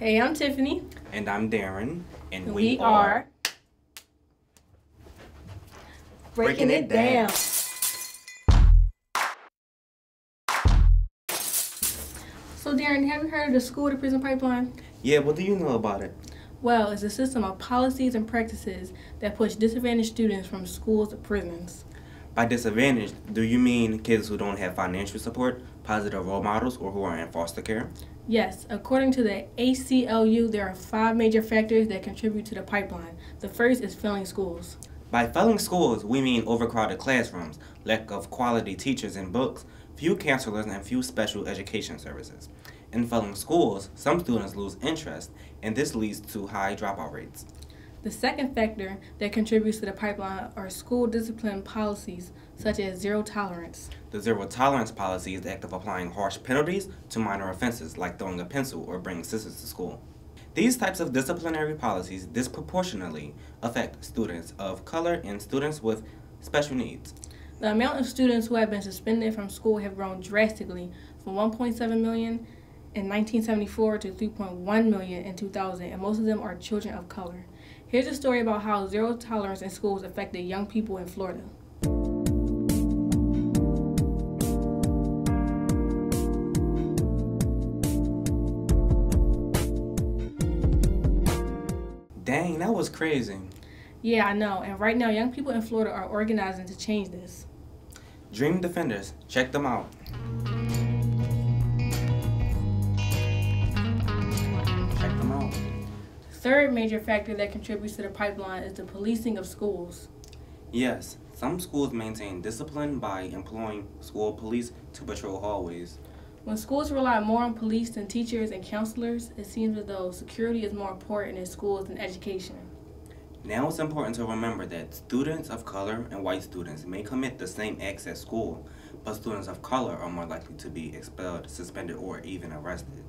Hey, I'm Tiffany. And I'm Darren. And we, we are breaking, breaking it, down. down. So, Darren, have you heard of the school to prison pipeline? Yeah, what do you know about it? Well, it's a system of policies and practices that push disadvantaged students from schools to prisons. By disadvantaged, do you mean kids who don't have financial support, positive role models, or who are in foster care? Yes, according to the ACLU, there are five major factors that contribute to the pipeline. The first is failing schools. By failing schools, we mean overcrowded classrooms, lack of quality teachers and books, few counselors, and few special education services. In failing schools, some students lose interest, and this leads to high dropout rates. The second factor that contributes to the pipeline are school discipline policies, such as zero tolerance. The zero tolerance policy is the act of applying harsh penalties to minor offenses, like throwing a pencil or bringing scissors to school. These types of disciplinary policies disproportionately affect students of color and students with special needs. The amount of students who have been suspended from school have grown drastically from 1.7 million in 1974 to 3.1 million in 2000, and most of them are children of color. Here's a story about how zero tolerance in schools affected young people in Florida. Dang, that was crazy. Yeah, I know. And right now, young people in Florida are organizing to change this. Dream Defenders, check them out. Third major factor that contributes to the pipeline is the policing of schools. Yes, some schools maintain discipline by employing school police to patrol hallways. When schools rely more on police than teachers and counselors, it seems as though security is more important in schools than education. Now it's important to remember that students of color and white students may commit the same acts at school, but students of color are more likely to be expelled, suspended, or even arrested.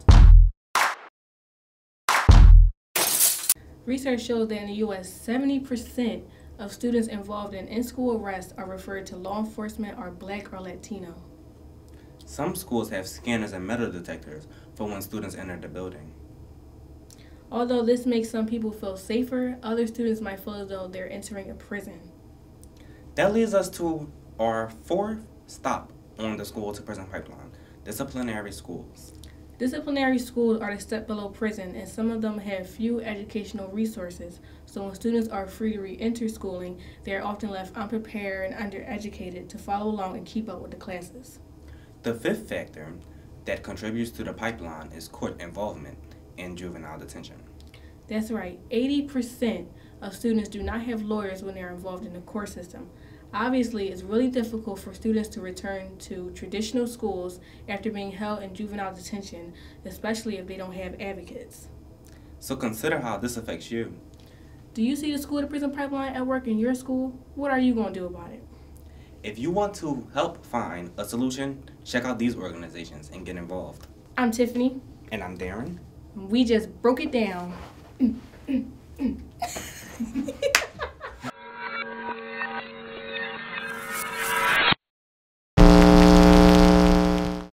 Research shows that in the U.S., 70% of students involved in in-school arrests are referred to law enforcement are black or Latino. Some schools have scanners and metal detectors for when students enter the building. Although this makes some people feel safer, other students might feel as though they're entering a prison. That leads us to our fourth stop on the school to prison pipeline, disciplinary schools. Disciplinary schools are a step below prison, and some of them have few educational resources. So when students are free to re-enter schooling, they are often left unprepared and undereducated to follow along and keep up with the classes. The fifth factor that contributes to the pipeline is court involvement in juvenile detention. That's right. 80% of students do not have lawyers when they are involved in the court system. Obviously, it's really difficult for students to return to traditional schools after being held in juvenile detention, especially if they don't have advocates. So consider how this affects you. Do you see the school to prison pipeline at work in your school? What are you going to do about it? If you want to help find a solution, check out these organizations and get involved. I'm Tiffany. And I'm Darren. We just broke it down. 음, 음, 음. 음.